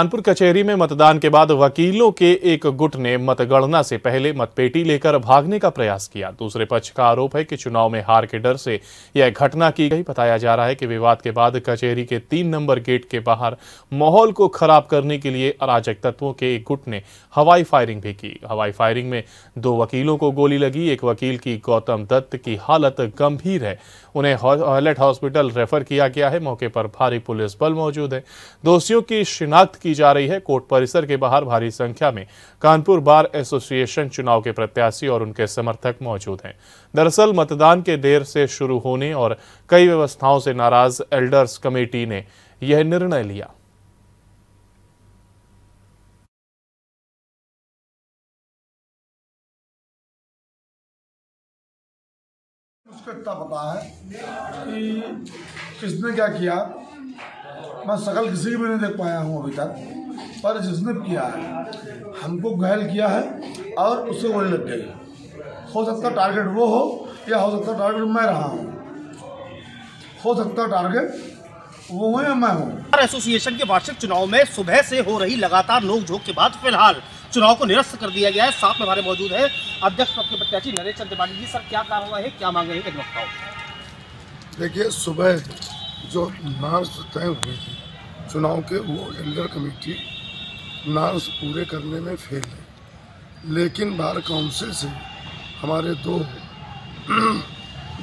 कानपुर कचहरी में मतदान के बाद वकीलों के एक गुट ने मतगणना से पहले मतपेटी लेकर भागने का प्रयास किया। दूसरे पक्ष का आरोप है कि चुनाव में हार के डर से यह घटना की गई। बताया जा रहा है कि विवाद के बाद कचहरी के तीन नंबर गेट के बाहर माहौल को खराब करने के लिए अराजक तत्वों के एक गुट ने हवाई फायरिंग भी की। हवाई फायरिंग में दो वकीलों को गोली लगी। एक वकील की गौतम दत्त की हालत गंभीर है। उन्हें हॉलेट हॉस्पिटल रेफर किया गया है। मौके पर भारी पुलिस बल मौजूद है। दोषियों की शिनाख्त की जा रही है। कोर्ट परिसर के बाहर भारी संख्या में कानपुर बार एसोसिएशन चुनाव के प्रत्याशी और उनके समर्थक मौजूद हैं। दरअसल मतदान के देर से शुरू होने और कई व्यवस्थाओं से नाराज़ एल्डर्स कमेटी ने यह निर्णय लिया। उसको इतना पता है कि किसने क्या किया? मैं सकल किसी की भी नहीं देख पाया हूँ अभी तक पर जिसने किया है हमको घायल किया है और उससे गोली लग गई। हो सकता टारगेट वो हो या हो सकता टारगेट मैं रहा हूँ। हो सकता टारगेट वो हो या मैं हूँ। एसोसिएशन के वार्षिक चुनाव में सुबह से हो रही लगातार नोकझोंक के बाद फ़िलहाल चुनाव को निरस्त कर दिया गया है। साथ में हमारे मौजूद है अध्यक्ष पद के प्रत्याशी नरेश चंद्र तिवारी जी। सर क्या कारण है? क्या मांगे हैं? अधिवक्ताओं देखिए सुबह जो नार्स तय हुए थे, चुनाव के वो एल्डर कमेटी नार्स पूरे करने में फेल है। लेकिन बार काउंसिल से हमारे दो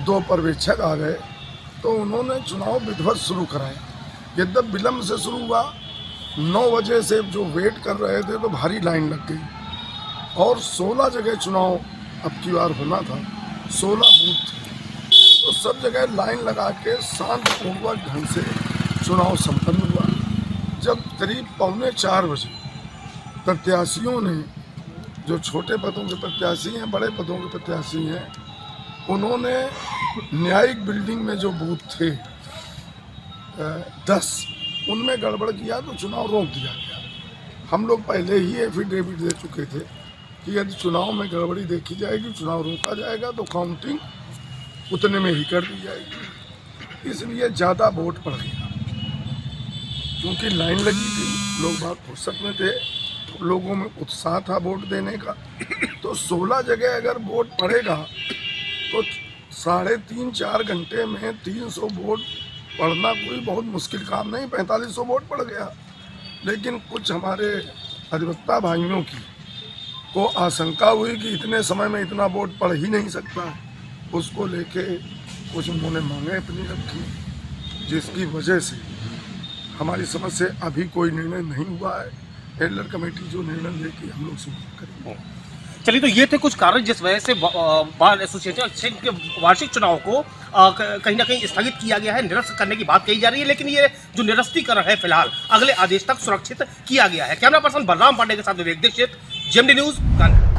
दो पर्यवेक्षक आ गए तो उन्होंने चुनाव विधिवत शुरू कराया। यद्यप विलम्ब से शुरू हुआ, नौ बजे से जो वेट कर रहे थे तो भारी लाइन लग गई। और 16 जगह चुनाव अब की बार होना था 16 बूथ थे। तो सब जगह लाइन लगा के शांतिपूर्वक ढंग से चुनाव संपन्न हुआ। जब करीब पौने चार बजे प्रत्याशियों ने, जो छोटे पदों के प्रत्याशी हैं, बड़े पदों के प्रत्याशी हैं, उन्होंने न्यायिक बिल्डिंग में जो बूथ थे दस, उनमें गड़बड़ किया तो चुनाव रोक दिया गया। हम लोग पहले ही एफिडेविट दे चुके थे कि यदि चुनाव में गड़बड़ी देखी जाएगी, चुनाव रोका जाएगा तो काउंटिंग उतने में ही कर दी जाएगी। इसलिए ज़्यादा वोट पड़ गया। क्योंकि लाइन लगी थी, लोग बहुत फुर्सत में थे, लोगों में उत्साह था वोट देने का। तो 16 जगह अगर वोट पड़ेगा तो साढ़े तीन चार घंटे में 300 वोट पढ़ना कोई बहुत मुश्किल काम नहीं। पैंतालीस सौ वोट पड़ गया। लेकिन कुछ हमारे अधिवक्ता भाइयों की को आशंका हुई कि इतने समय में इतना वोट पढ़ ही नहीं सकता। उसको लेके कुछ उन्होंने मांगे अपनी रखी, जिसकी वजह से हमारी समझ से अभी कोई निर्णय नहीं हुआ है। एल्डर कमेटी जो निर्णय लेके हम लोग स्वीकार करेंगे। चलिए तो ये थे कुछ कारण जिस वजह से बार एसोसिएशन के वार्षिक चुनाव को कहीं ना कहीं स्थगित किया गया है। निरस्त करने की बात कही जा रही है, लेकिन ये जो निरस्तीकरण है फ़िलहाल, अगले आदेश तक सुरक्षित किया गया है। कैमरा पर्सन बलराम पांडे के साथ विवेक दीक्षित जेमडी न्यूज़